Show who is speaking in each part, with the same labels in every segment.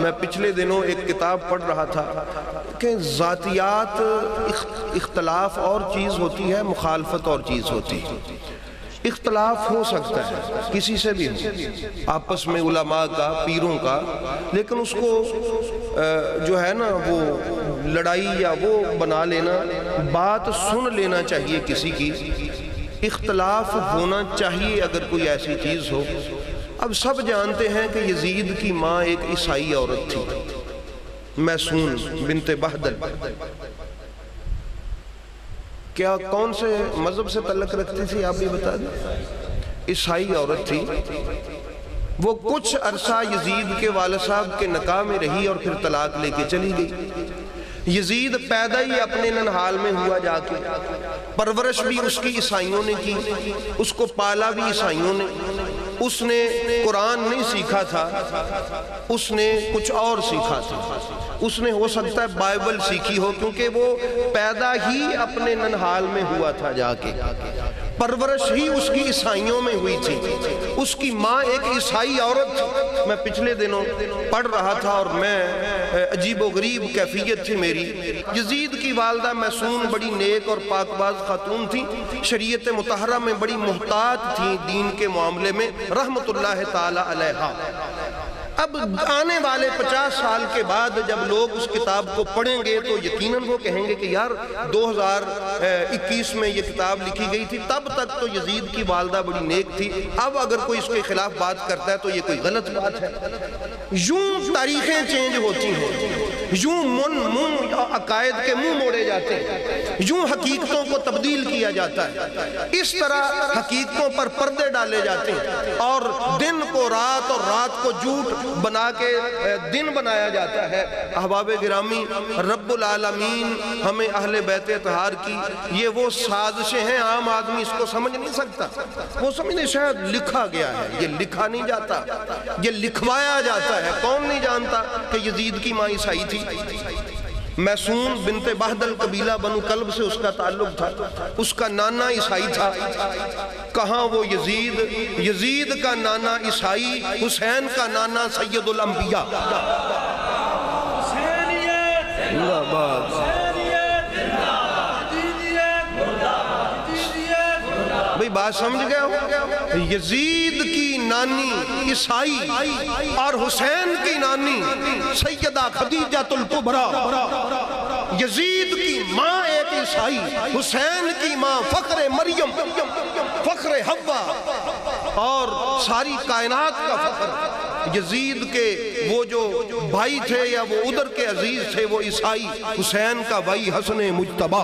Speaker 1: मैं पिछले दिनों एक किताब पढ़ रहा था कि ज़ातियात इख्तलाफ और चीज़ होती है, मुखालफत और चीज़ होती है। इख्तलाफ हो सकता है, किसी से भी आपस में उलमा का, पीरों का, लेकिन उसको जो है ना, वो लड़ाई या वो बना लेना, बात सुन लेना चाहिए किसी की। इख्तलाफ होना चाहिए अगर कोई ऐसी चीज़ हो। अब सब जानते हैं कि यजीद की माँ एक ईसाई औरत थी, मैसून बिनते बहदल क्या कौन से मज़हब से तलक रखती थी, आप भी बता दें? ईसाई औरत थी। वो कुछ अरसा यजीद के वाल साहब के नकाह में रही और फिर तलाक लेके चली गई। यजीद पैदा ही अपने ननहाल में हुआ जाके। परवरिश भी उसकी ईसाइयों ने की, उसको पाला भी ईसाइयों ने। उसने कुरान नहीं सीखा था, उसने कुछ और सीखा था। उसने हो सकता है बाइबल सीखी हो, क्योंकि वो पैदा ही अपने ननहाल में हुआ था जाके। परवरिश ही उसकी ईसाइयों में हुई थी। उसकी माँ एक ईसाई औरत थी मैं पिछले दिनों पढ़ रहा था और मैं अजीब गरीब कैफियत थी मेरी। यजीद की वालदा मैसून बड़ी नेक और पाकबाज खातून थी। शरीयत मुतहरा में बड़ी मोहतात थी दीन के मामले में। रहमत ताला अब आने वाले पचास साल के बाद जब लोग उस किताब को पढ़ेंगे तो यकीनन वो कहेंगे कि यार 2021 में ये किताब लिखी गई थी, तब तक तो यजीद की वालदा बड़ी नेक थी। अब अगर कोई इसके खिलाफ बात करता है तो ये कोई गलत बात है। यूँ तारीखें चेंज होती हैं। यूँ मुन मुँह अकायद के मुँह मोड़े जाते हैं। यूँ हकीकतों को तब्दील किया जाता है। इस तरह हकीकतों पर पर्दे डाले जाते हैं और दिन को रात और रात को झूठ बना के दिन बनाया जाता है। अहबाब गिरामी रब्बुल आलमीन हमें अहले बैत तहार की ये वो साजिशें हैं, आम आदमी इसको समझ नहीं सकता। वो समझने शायद लिखा गया है। ये लिखा नहीं जाता। ये लिखवाया जाता है। कौन नहीं जानता कि यजीद की माँ ईसाई थी? मैसून बिनते बहदल कबीला बनु कल्ब से उसका ताल्लुक था। उसका नाना ईसाई था। कहाँ वो यजीद? यजीद का नाना ईसाई हुसैन का नाना सैयदुल अंबिया। बात समझ गए हो? यजीद की नानी ईसाई और हुसैन की नानी सैयदा खदीजा कुबरा। यजीद की माँ एक ईसाई, हुसैन की माँ फख्र मरियम, फख्र हवा और सारी कायनात का फख्र। यजीद के वो जो भाई थे या वो उधर के अज़ीज़ थे, वो ईसाई, हुसैन का भाई हसन मुजतबा।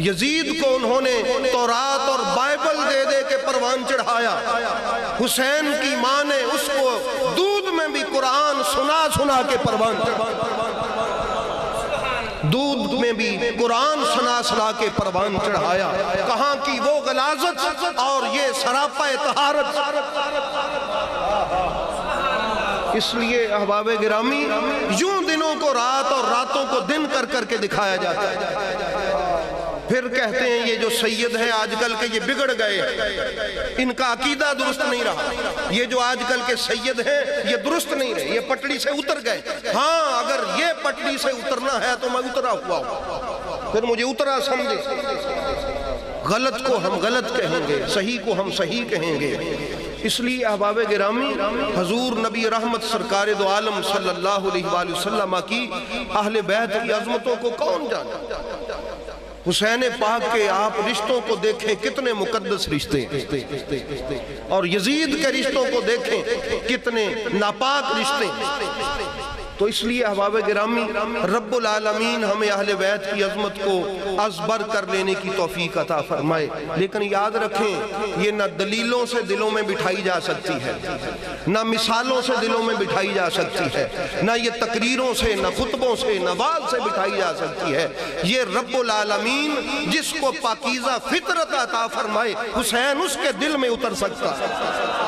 Speaker 1: यजीद को उन्होंने तौरात और बाइबल दे दे के परवान चढ़ाया। हुसैन की माँ ने उसको दूध में भी कुरान सुना सुना के परवान दूध में भी कुरान सुना सुना के परवान चढ़ाया। कहाँ की वो गलाजत और ये सरापा तहारत। इसलिए अहबाब गिरामी, यूँ दिनों को रात और रातों को दिन कर करके दिखाया जाता है। फिर कहते हैं, ये जो सैयद है, आजकल के ये बिगड़ गए इनका अकीदा दुरुस्त नहीं रहा। ये जो आजकल के सैयद हैं, ये दुरुस्त नहीं रहे। ये पटड़ी से उतर गए। हाँ अगर ये पटड़ी से उतरना है तो मैं उतरा हुआ हूँ। फिर मुझे उतरा समझे। गलत को हम गलत कहेंगे, सही को हम सही कहेंगे। इसलिए अहबाब गिरामी, हजूर नबी रहमत सरकार दो आलम सल्लल्लाहु अलैहि वसल्लम की अहले बैत की अजमतों को कौन जाना? हुसैन पाक के आप रिश्तों को देखें, कितने मुकदस रिश्ते और यजीद के रिश्तों को देखें, कितने नापाक रिश्ते तो इसलिए अहबाब गिरामी, रब्बुल आलमीन हमें अहले बैत की अजमत को अजबर कर लेने की तोफ़ी अता फरमाए। लेकिन याद रखें, ये न दलीलों से दिलों में बिठाई जा सकती है, न मिसालों से दिलों में बिठाई जा सकती है, न ये तकरीरों से, न खुतबों से, न वाल से बिठाई जा सकती है। ये रब्बुल आलमीन जिसको पाकिजा फितरत अता फरमाए, हुसैन उसके दिल में उतर सकता। है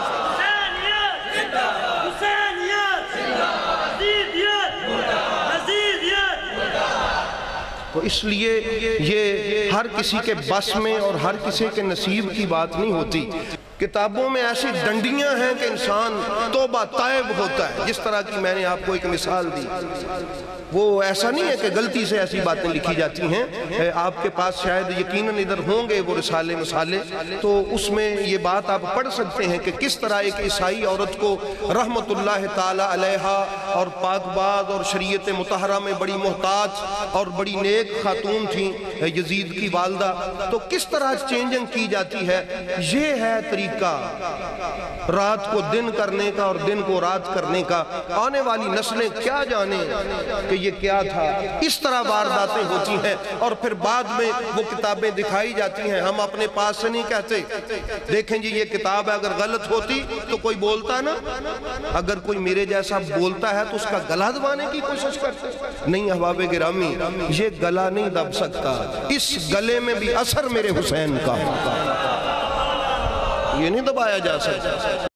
Speaker 1: तो इसलिए ये हर किसी के बस में और हर किसी के नसीब की बात नहीं होती। किताबों में ऐसी डंडियाँ हैं कि इंसान तोबा तायब होता है। जिस तरह की मैंने आपको एक मिसाल दी। वो ऐसा नहीं है कि गलती से ऐसी बातें लिखी जाती हैं। आपके पास शायद यकीनन इधर होंगे वो रिसाले मसाले। तो उसमें ये बात आप पढ़ सकते हैं कि किस तरह एक ईसाई औरत को रहमतुल्लाह ताला अलैहा और पाकबाज और शरीयत मुतहरा में बड़ी मोहताज और बड़ी नेक खातून थी यजीद की वालदा। तो किस तरह चेंजिंग की जाती है? ये है तरीका रात को दिन करने का और दिन को रात करने का, आने वाली नस्लें क्या जाने कि ये क्या था? इस तरह वारदातें होती हैं और फिर बाद में वो किताबें दिखाई जाती हैं, हम अपने पास से नहीं कहते। देखें जी, ये किताब है अगर गलत होती तो कोई बोलता ना? अगर कोई मेरे जैसा बोलता है तो उसका गला दबाने की कोशिश करते। नहीं, अहबाब गिरामी, ये गला नहीं दब सकता। इस गले में भी असर मेरे हुसैन का ये नहीं दबाया जा सकता